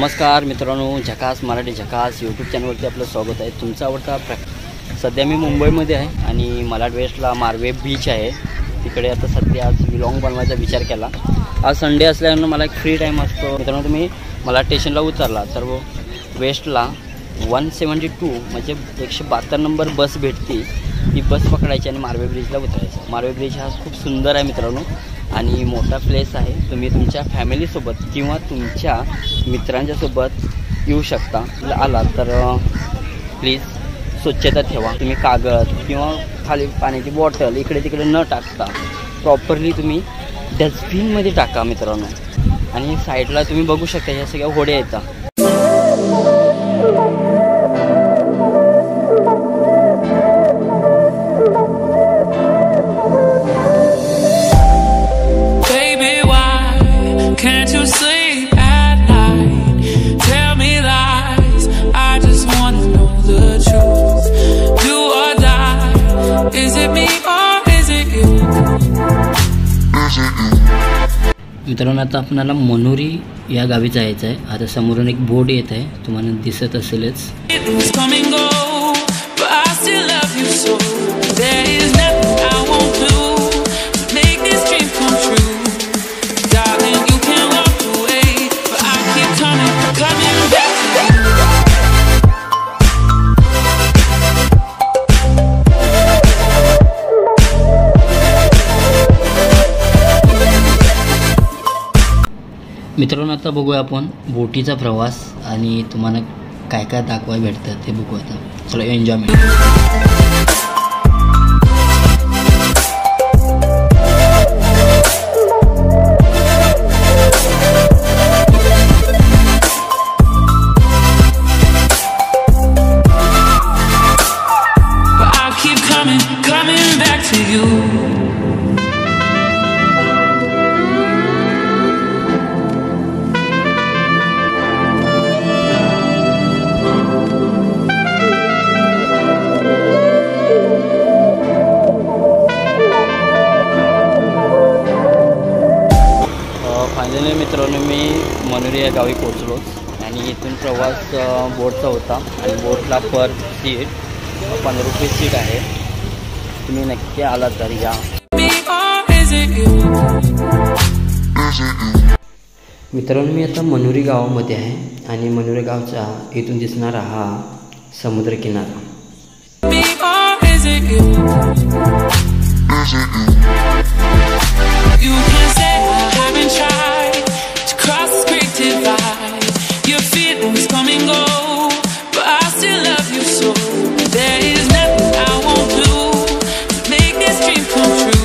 नमस्कार मित्रांनो झकास मराठी झकास यूट्यूब चॅनलवरती आपलं स्वागत आहे. तुमचा आवडता प्र सध्या मी मुंबईमध्ये आहे आणि मलाड वेस्टला मारवे बीच आहे. तिकडे आता सध्या आज विलॉंग बनवायचा विचार केला. आज संडे असल्यानं मला एक फ्री टाईम असतो. मित्रांनो तुम्ही मला स्टेशनला उतरला तर वेस्टला वन सेवन्टी टू म्हणजे एकशे बहात्तर नंबर बस भेटते. ती बस पकडायची आणि मारवे ब्रिजला उतरायचं. मारवे ब्रिज हा खूप सुंदर आहे मित्रांनो. आणि मोठा प्लेस आहे. तुम्ही तुमच्या फॅमिलीसोबत किंवा तुमच्या मित्रांच्यासोबत येऊ शकता. आला तर प्लीज स्वच्छता ठेवा. तुम्ही कागद किंवा खाली पाण्याची बॉटल इकडे तिकडे न टाकता प्रॉपरली तुम्ही डस्टबिनमध्ये टाका मित्रांनो. आणि साईडला तुम्ही बघू शकता ह्या सगळ्या होड्या येतात. मित्रांनो आता आपणाला मनोरी या गावी जायचं आहे. आता समोरून एक बोर्ड येत आहे. तुम्हाला दिसत असेलच. It मित्रांनो आता बघूया आपण बोटीचा प्रवास आणि तुम्हाला काय काय दाखवाय भेटतं ते बघू आता चला enjoyment But I keep coming, coming back to you. या गावी पोचलो आणि इथून प्रवास बोटचा होता. आणि बोटला पर सीट पंधरा रुपये सीट आहे. तुम्ही नक्की आला तर या. मित्रांनो मी आता मनोरी गावामध्ये आहे. आणि मनोरी गावचा इथून दिसणारा हा समुद्रकिनारा is it? You can't you?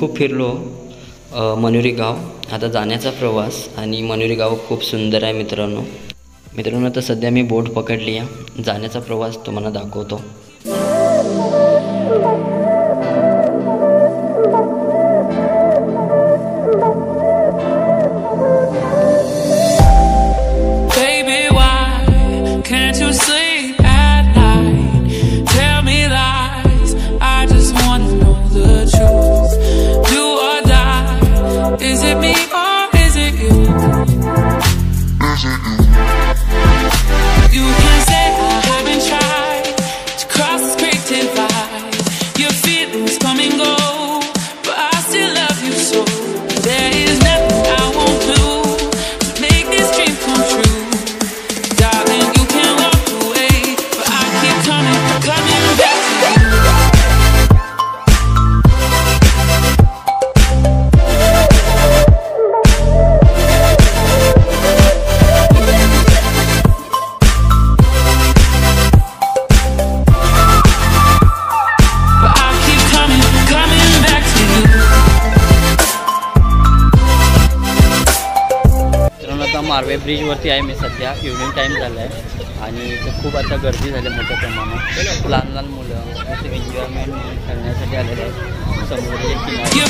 खूप फिरलो मनुरी गाव. आता जाण्याचा प्रवास आणि मनुरी गाव खूप सुंदर आहे मित्रांनो. मित्रांनो आता सध्या मी बोट पकडली आहे. जाण्याचा प्रवास तुम्हाला दाखवतो. Is it me or Marve ब्रिजवरती आहे मी सध्या. इव्हनिंग टाईम झाला आहे आणि इथे खूप आता गर्दी झाली आहे मोठ्या प्रमाणात. लहान लहान मुलं एन्जॉयमेंट करण्यासाठी खेळण्यासाठी आलेले आहेत. समुद्राच्या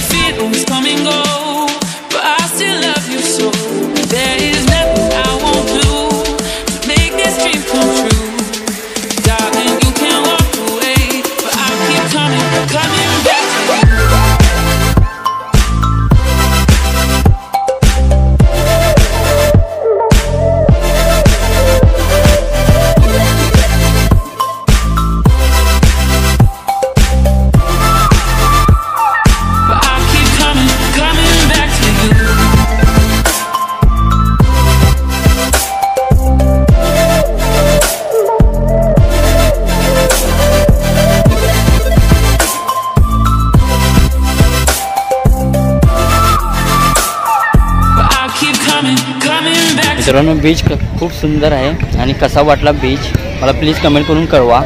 मित्रांनो बीच क- खूप सुंदर आहे आणि कसा वाटला बीच मला प्लीज कमेंट करून कळवा.